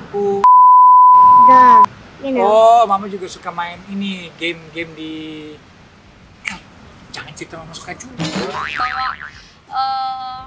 aku. The, you know. Oh, mama juga suka main ini game-game di. Jangan cerita mama suka judi. bawa eh,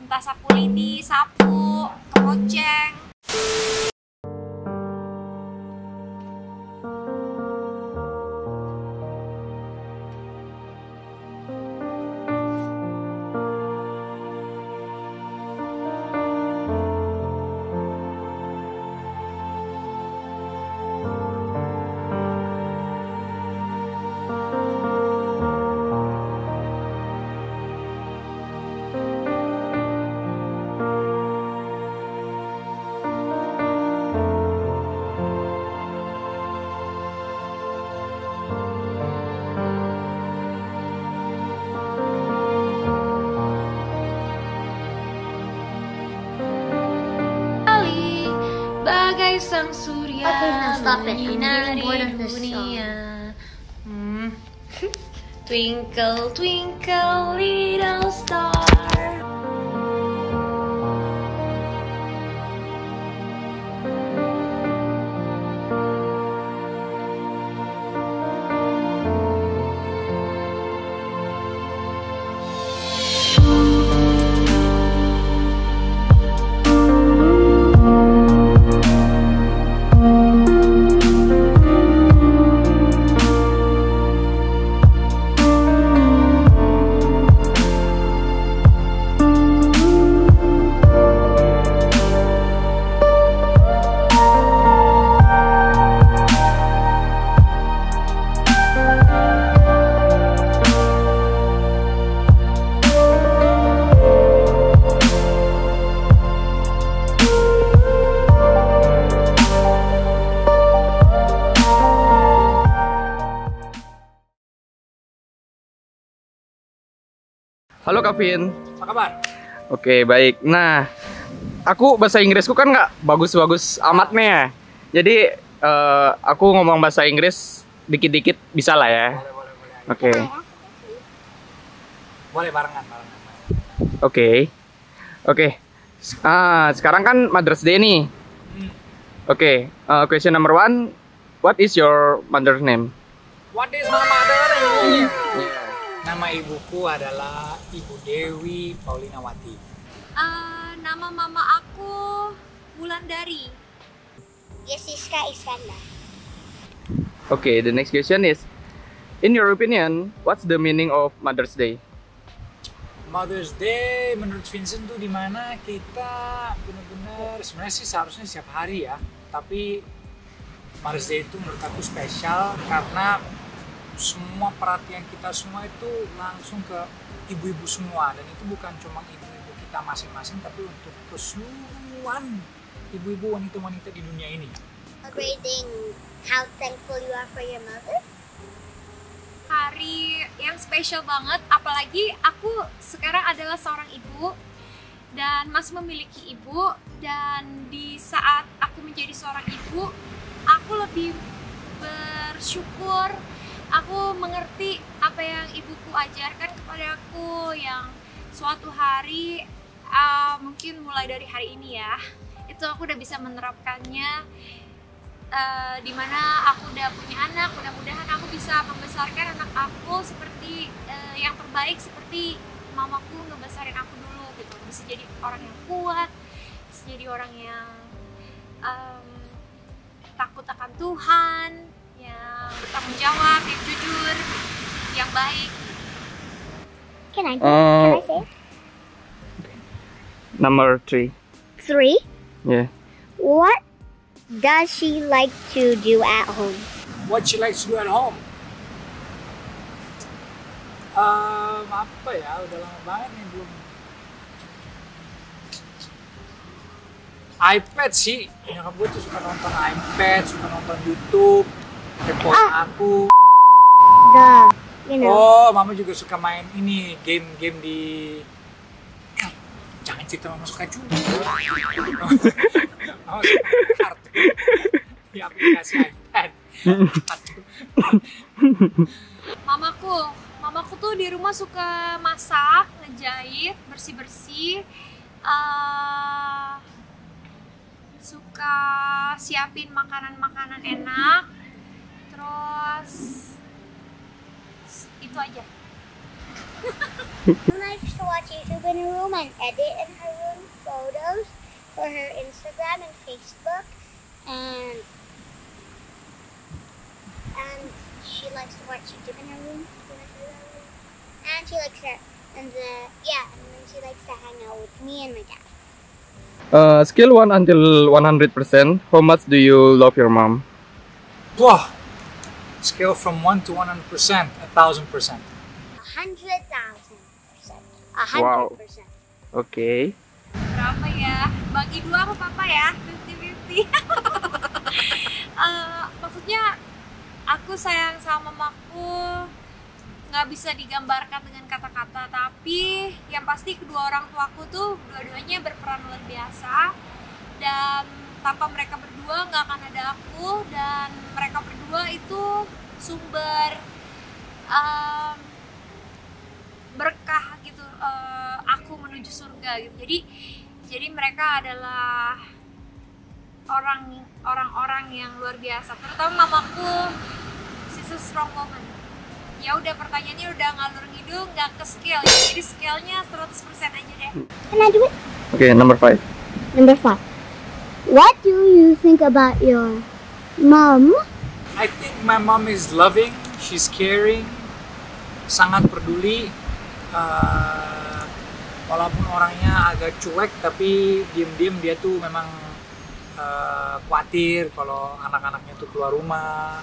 entah sapu lidi, sapu, keroceng. Bagai sang surya Okay, now stop it. Menyinari this dunia. Hmm. Twinkle twinkle little star. Halo Kavin. Apa kabar? Oke baik. Nah, aku bahasa Inggrisku kan nggak bagus-bagus amat nih ya. Jadi eh, aku ngomong bahasa Inggris dikit-dikit bisa lah ya. Boleh, boleh, boleh. Oke, Boleh barengan, barengan. oke, oke. Ah, sekarang kan Mother's Day nih. Hmm. Oke, eh, question number one. What is your mother's name? What is my mother name? Nama ibuku adalah Ibu Dewi Paulinawati. Eh, nama mama aku Wulandari. Jessica Iskandar. Okay, the next question is, in your opinion, what's the meaning of Mother's Day? Mother's Day menurut Vincent tuh di mana kita bener-bener sebenarnya sih seharusnya setiap hari ya tapi Mother's Day itu menurut aku spesial karena semua perhatian kita semua itu langsung ke ibu-ibu semua. Dan itu bukan cuma ibu-ibu kita masing-masing tapi untuk keseluruhan ibu-ibu wanita-wanita di dunia ini. Celebrating how thankful you are for your mother. Hari yang spesial banget, apalagi aku sekarang adalah seorang ibu dan masih memiliki ibu. Dan di saat aku menjadi seorang ibu, aku lebih bersyukur aku mengerti apa yang ibuku ajarkan kepada aku yang suatu hari uh, mungkin mulai dari hari ini ya itu aku udah bisa menerapkannya uh, di mana aku udah punya anak mudah-mudahan aku bisa membesarkan anak aku seperti uh, yang terbaik seperti mamaku ngebesarin aku dulu gitu. Bisa jadi orang yang kuat bisa jadi orang yang um, takut akan Tuhan yang bertanggung jawab yang jujur yang baik Can I? Uh, can I say it? Number three. three? Yeah. What does she like to do at home? what she likes to do at home Um, apa ya udah lama banget nih belum iPad sih nyokap gue tuh suka nonton iPad suka nonton YouTube kepoin aku. The, you know. oh mama juga suka main ini game-game di jangan cerita mama suka judi mama suka kartu. Di aplikasi iPad. Mamaku mamaku tuh di rumah suka masak ngejahit bersih bersih suka siapin makanan-makanan enak terus itu aja She likes to watch YouTube in her room and edit in her room photos for her Instagram and Facebook, and and she likes to watch YouTube in her room. And she likes to, and the yeah, and then she likes to hang out with me and my dad. Uh, scale 1 until 100%, how much do you love your mom? Wah, scale from 1 to 100%, a thousand percent. A hundred thousand percent. A Wow. hundred percent. Oke. berapa ya bagi dua apa papa ya 50-50 Eh, maksudnya aku sayang sama mamaku nggak bisa digambarkan dengan kata-kata tapi yang pasti kedua orang tuaku tuh dua-duanya berperan luar biasa dan tanpa mereka berdua nggak akan ada aku dan mereka berdua itu sumber em, berkah gitu eh, aku menuju surga gitu jadi jadi mereka adalah orang orang-orang yang luar biasa terutama mamaku she's a strong woman ya udah pertanyaannya udah ngalur ngidul nggak ke scale ya jadi scale-nya 100% aja deh Can I do it? Oke, number 5. Number five. What do you think about your mom? I think my mom is loving, she's caring, sangat peduli. Uh, walaupun orangnya agak cuek, tapi diem-diem dia tuh memang uh, khawatir kalau anak-anaknya tuh keluar rumah.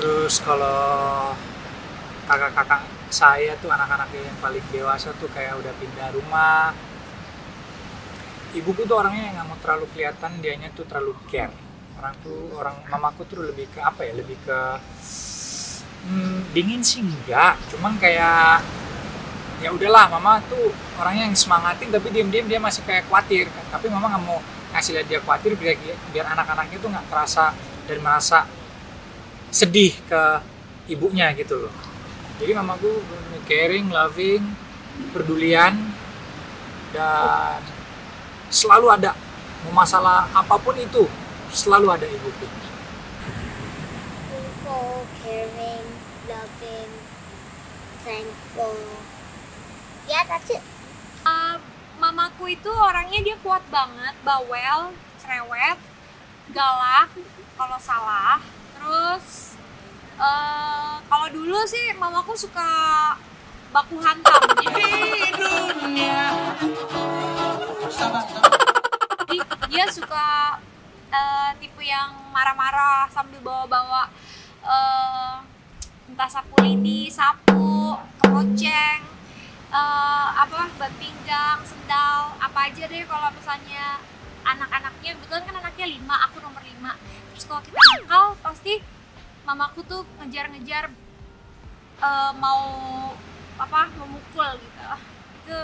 Terus kalau kakak-kakak saya tuh anak-anaknya yang paling dewasa tuh kayak udah pindah rumah. Ibuku tuh orangnya yang nggak mau terlalu kelihatan, dianya tuh terlalu care. Orang tuh orang mamaku tuh lebih ke apa ya lebih ke hmm, dingin sih enggak. Cuman kayak ya udahlah mama tuh orangnya yang semangatin tapi diam-diam dia masih kayak khawatir. Tapi mama nggak mau ngasih lihat dia khawatir biar biar anak-anaknya tuh nggak terasa dan merasa sedih ke ibunya gitu loh. Jadi mamaku caring loving pedulian dan selalu ada mau masalah apa pun itu selalu ada ibuku Beautiful, caring, loving, thankful. Yeah, that's it. Uh, mamaku itu orangnya dia kuat banget, bawel, cerewet, galak kalau salah. Terus uh, kalau dulu sih mamaku suka baku hantam. Jadi dia suka uh, tipe yang marah-marah sambil bawa-bawa uh, entah sapu lidi, sapu, keroceng, eh, apa ban pinggang, sendal, apa aja deh kalau misalnya anak-anaknya kebetulan kan anaknya lima, aku nomor lima. Terus kalau kita nakal pasti mamaku tuh ngejar-ngejar eh, mau apa memukul gitu. Itu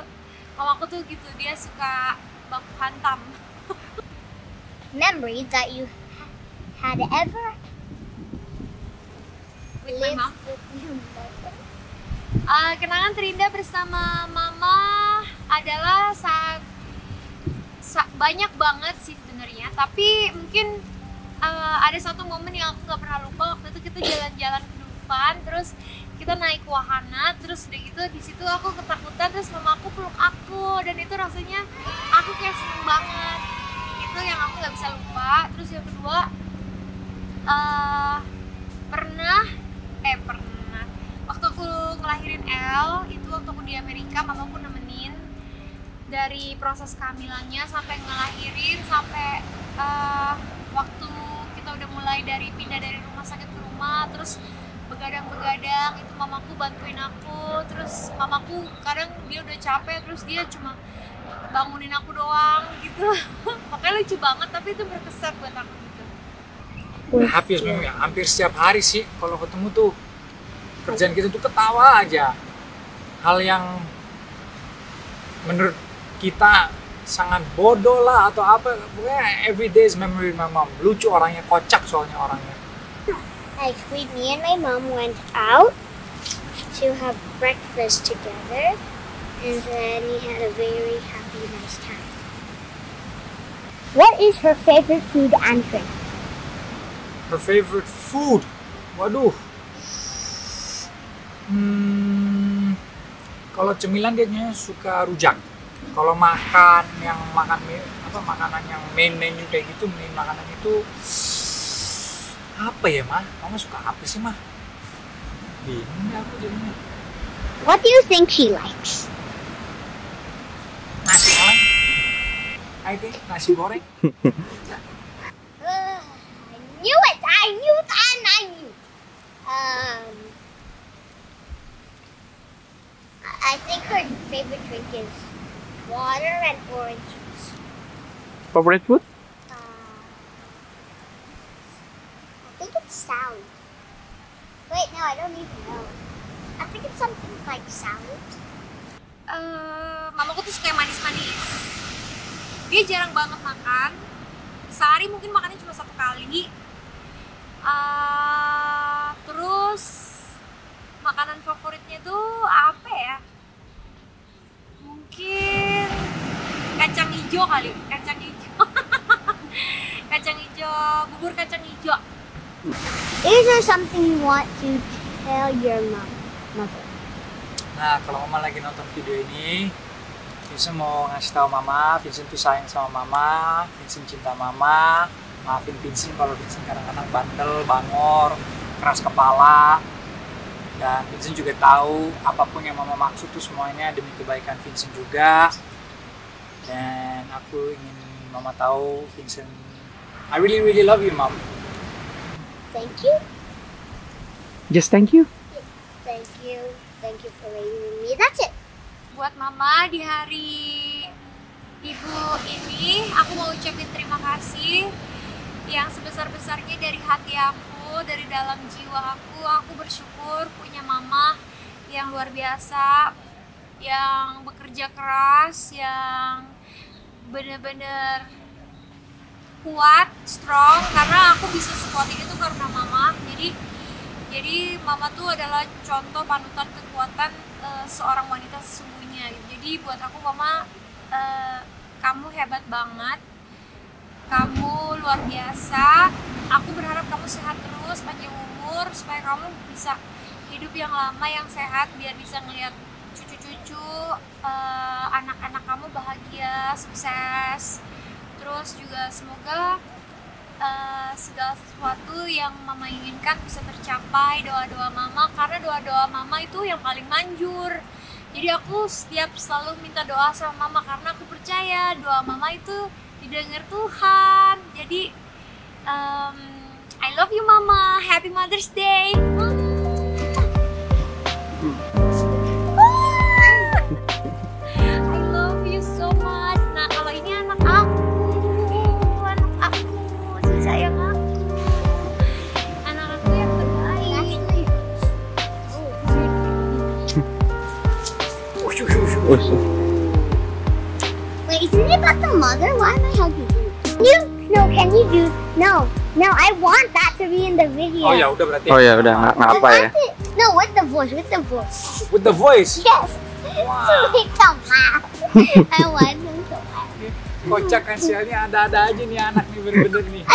mamaku tuh gitu dia suka baku hantam. Memory that you ha- had ever With my lived mom. with your mother. Uh, kenangan terindah bersama mama adalah saat sa- banyak banget sih sebenarnya tapi mungkin uh, ada satu momen yang aku gak pernah lupa waktu itu kita jalan-jalan ke Dufan terus kita naik wahana terus udah gitu di situ aku ketakutan terus mamaku peluk aku dan itu rasanya aku kayak seneng banget nggak bisa lupa. Terus yang kedua uh, pernah eh pernah. Waktu aku ngelahirin El itu waktu aku di Amerika mamaku nemenin dari proses kehamilannya sampai ngelahirin sampai eh, waktu kita udah mulai dari pindah dari rumah sakit ke rumah terus begadang-begadang itu mamaku bantuin aku. Terus mamaku kadang dia udah capek terus dia cuma bangunin aku doang gitu makanya lucu banget tapi itu berkesan buat aku gitu happiest memory ya. hampir setiap hari sih kalau ketemu tuh kerjaan kita tuh ketawa aja hal yang menurut kita sangat bodoh lah atau apa pokoknya every day is memory my mom lucu orangnya kocak soalnya orangnya Like we, me and my mom went out to have breakfast together, and then we had a very happy, nice time. What is her favorite food and drink? Her favorite food. Waduh. Hmm, kalau cemilan dia suka rujak. Kalau makan yang makan apa makanan yang main menu kayak gitu, main makanan itu apa ya mah? Mama suka apa sih mah? Bingung aku jadinya. What do you think she likes? I think nasi goreng. Ugh, I knew it! I knew it and I knew. Um, I- I think her favorite drink is water and orange juice. Favorite food? Uh, I think it's salad. Wait, no, I don't even know. I think it's something like salad. Eh, mamaku tuh suka yang manis-manis. Dia jarang banget makan. Sehari mungkin makannya cuma satu kali. Eh, terus makanan favoritnya tuh apa ya? Mungkin kacang hijau kali, kacang hijau. kacang hijau, bubur kacang hijau. Is there something you want to tell your mom, mother? Nah, kalau Mama lagi nonton video ini, Vincent mau ngasih tahu Mama, Vincent tuh sayang sama Mama, Vincent cinta Mama. Maafin Vincent kalau Vincent kadang-kadang bandel, bangor, keras kepala. Dan Vincent juga tahu apa pun yang Mama maksud tuh semuanya demi kebaikan Vincent juga. Dan aku ingin Mama tahu Vincent, I really really love you, Mom. Thank you. Just thank you. Thank you. Thank you for raising me. That's it. Buat mama di hari ibu ini. Aku mau ucapin terima kasih yang sebesar-besarnya dari hati aku dari dalam jiwa aku. Aku bersyukur punya mama yang luar biasa yang bekerja keras yang bener-bener kuat strong. Karena aku bisa sekuat ini tuh karena mama mama tuh adalah contoh panutan kekuatan eh, seorang wanita sesungguhnya. Jadi buat aku mama eh, kamu hebat banget. Kamu luar biasa. Aku berharap kamu sehat terus panjang umur supaya kamu bisa hidup yang lama yang sehat biar bisa ngelihat cucu-cucu eh, anak-anak kamu bahagia sukses. Terus juga semoga eh, segala sesuatu yang mama inginkan bisa tercapai doa-doa mama karena doa-doa mama itu yang paling manjur. Jadi aku setiap selalu minta doa sama mama karena aku percaya doa mama itu didengar Tuhan. Jadi em, I love you mama. Happy Mother's Day. I Wait, isn't it about the mother? Why am I hugging you? You no, can you do no? No, I want that to be in the video. Oh yeah, udah berarti. Oh ya udah nggak nggak apa ya. That's. No, with the voice, with the voice. With the voice. Yes. Wow. So make them laugh. I want them to laugh. Kocak kan sialnya ada-ada aja nih anak nih bener-bener nih.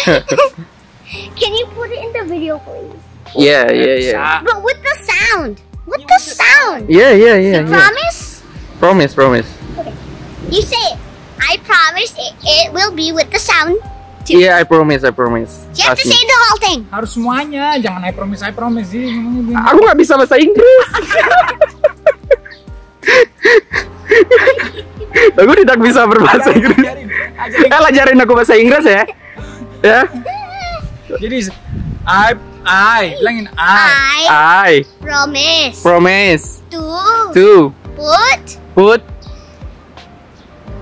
Can you put it in the video, please? Iya yeah, yeah. Bisa. But with the sound. With the sound. Yeah, yeah, yeah. You iya. promise? Promise promise. You say it. I promise it, it will be with the sound. too. Iya I promise I promise. You have to say the whole thing. Harus semuanya, jangan I promise I promise sih. Aku nggak bisa bahasa Inggris. aku tidak bisa berbahasa Ajarin, Inggris. ajarin, ajarin. Eh ajarin aku bahasa Inggris ya. Ya. Jadi I I bilangin I. I I promise promise to to put. Put.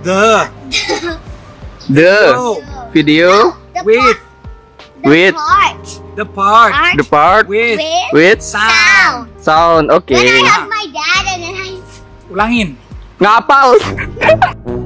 The. The. Video. The with. the with. part, the part. Part. The part. With. With with. sound. sound. Okay. When I have my dad and then I Ulangin. Nggak hafal.